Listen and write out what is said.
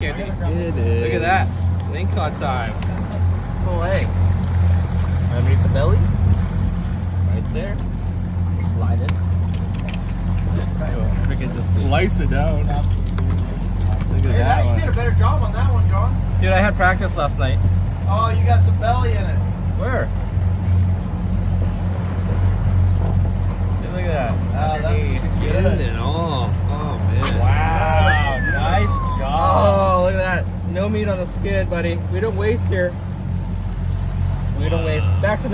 Candy. It is. Look at that. Link on time. No way. Underneath the belly. Right there. Slide it. Freaking just slice it down. Look at Hey, that that, you did a better job on that one, John. Dude, I had practice last night. Oh, you got some belly in it. Where? Hey, look at that. Ah, that's Underneath. good. and all. Oh man. Wow, nice job. Oh, look at that. No meat on the skid, buddy. We don't waste here. We don't waste. Back to